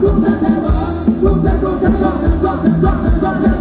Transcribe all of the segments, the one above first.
顾着前方顾着前方前方前方前方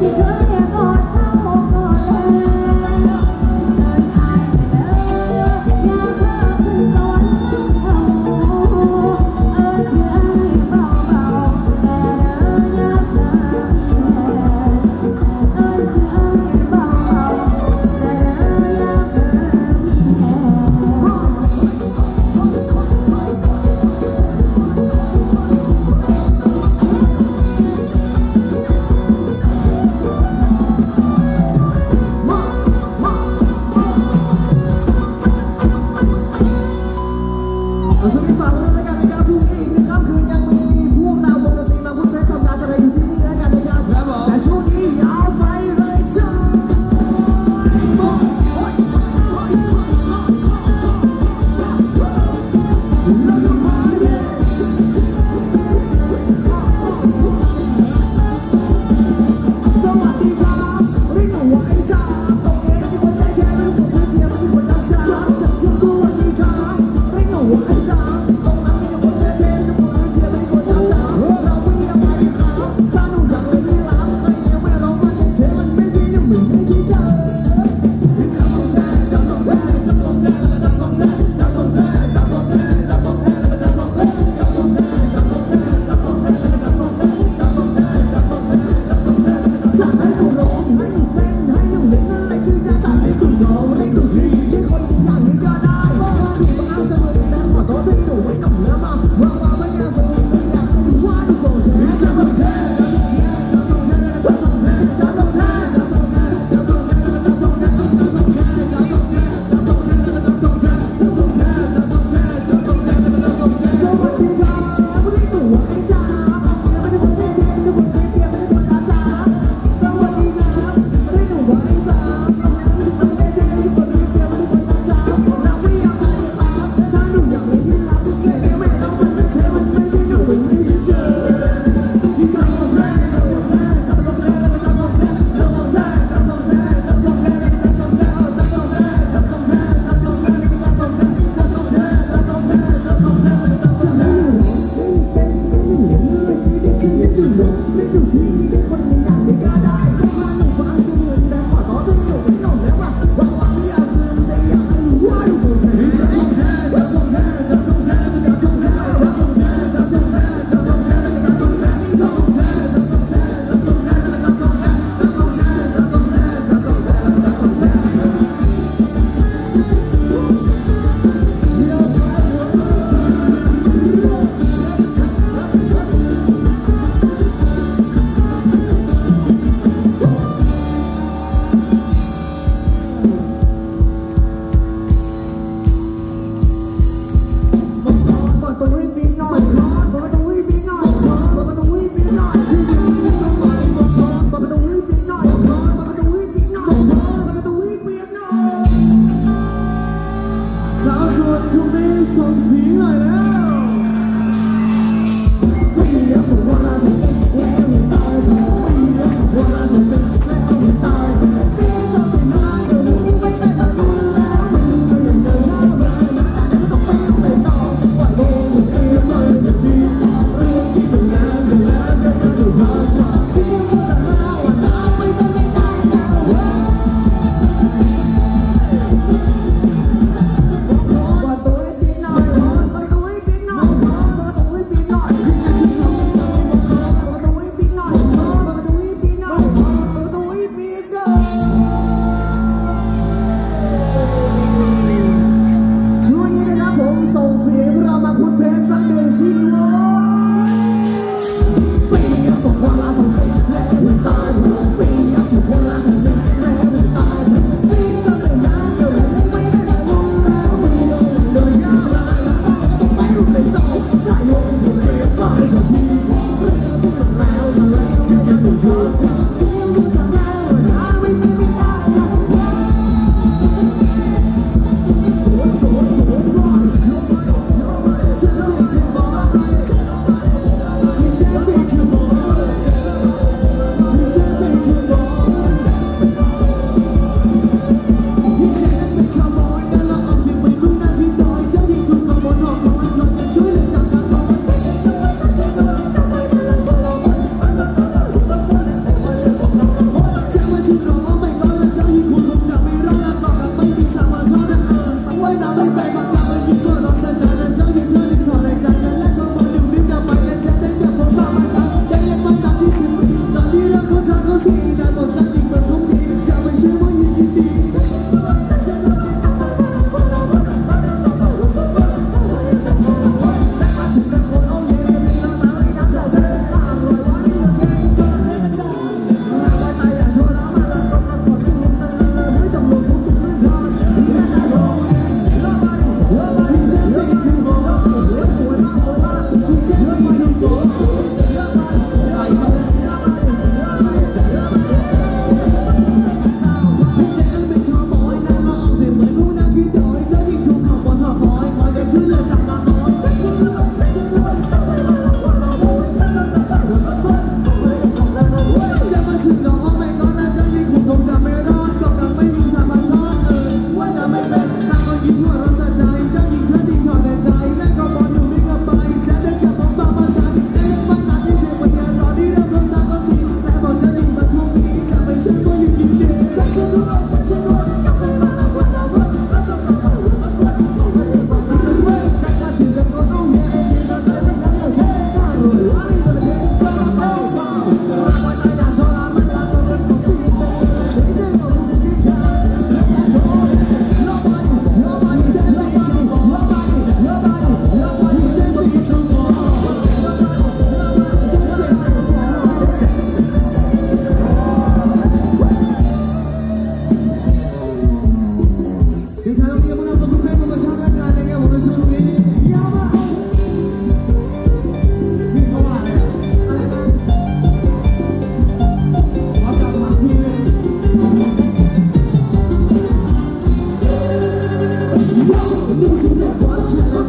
Iya.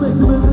make me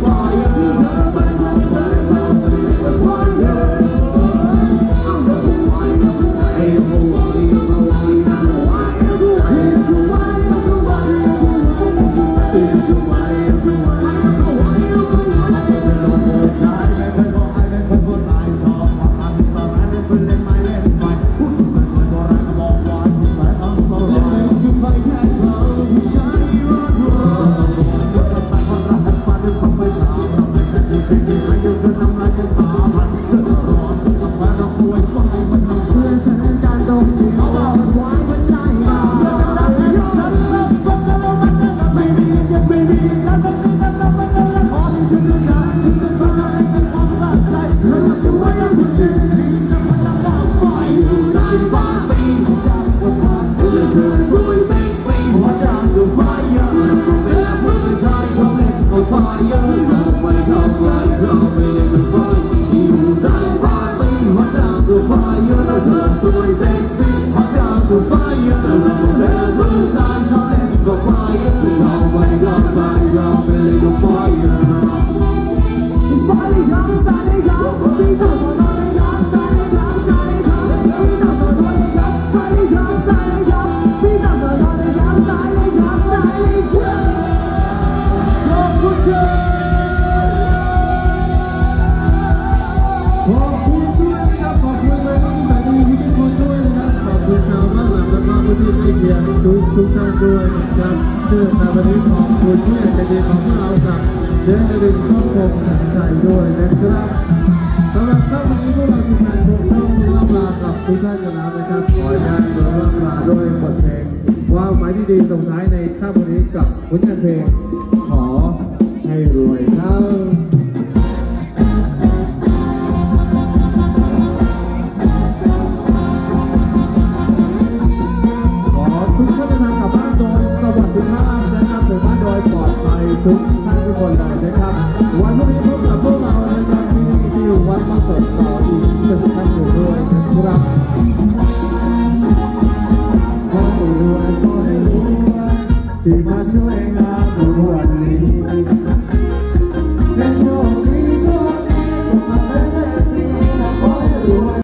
fire. กับผลงานเพลงขอให้รู้